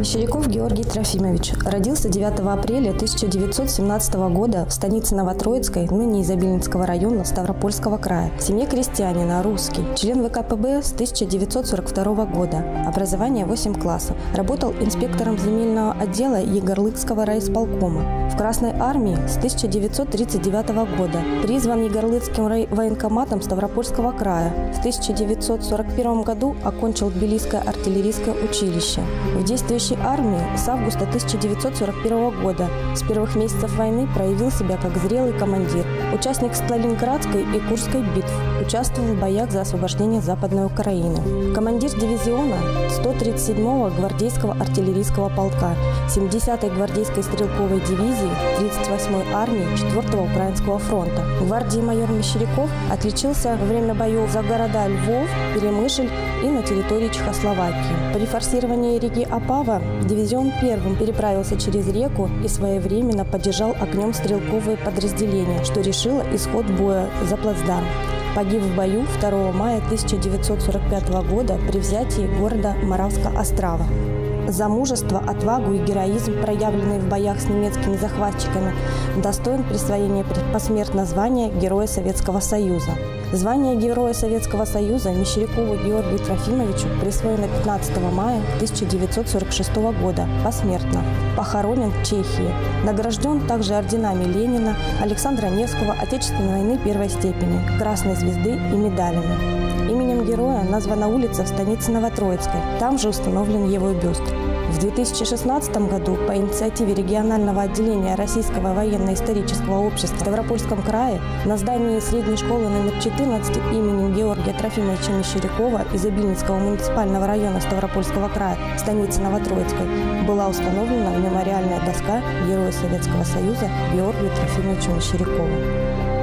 Мещеряков Георгий Трофимович родился 9 апреля 1917 года в станице Новотроицкой, ныне Изобильницкого района Ставропольского края. В семье крестьянина, русский. Член ВКПБ с 1942 года. Образование 8 классов. Работал инспектором земельного отдела Егорлыкского райисполкома. В Красной армии с 1939 года. Призван Егорлыцким военкоматом Ставропольского края. В 1941 году окончил Тбилисское артиллерийское училище. В действующей армии с августа 1941 года. С первых месяцев войны проявил себя как зрелый командир. Участник Сталинградской и Курской битв. Участвовал в боях за освобождение Западной Украины. Командир дивизиона 137-го гвардейского артиллерийского полка, 70-й гвардейской стрелковой дивизии 38-й армии 4-го Украинского фронта. Гвардии майор Мещеряков отличился во время боев за города Львов, Перемышль и на территории Чехословакии. При форсировании реки Апава дивизион первым переправился через реку и своевременно поддержал огнем стрелковые подразделения, что решило исход боя за плацдарм погиб в бою 2 мая 1945 года при взятии города Моравска-Острова. За мужество, отвагу и героизм, проявленные в боях с немецкими захватчиками, достоин присвоения посмертно звания Героя Советского Союза. Звание Героя Советского Союза Мещерякову Георгию Трофимовичу присвоено 15 мая 1946 года посмертно. Похоронен в Чехии. Награжден также орденами Ленина, Александра Невского, Отечественной войны первой степени, Красной звезды и медалями. Именем героя названа улица в станице Новотроицкой. Там же установлен его бюст. В 2016 году по инициативе регионального отделения Российского военно-исторического общества в Ставропольском крае на здании средней школы номер 14 именем Георгия Трофимовича Мещерякова из Обильницкого муниципального района Ставропольского края станицы Новотроицкой была установлена мемориальная доска Героя Советского Союза Георгию Трофимовичу Мещерякову.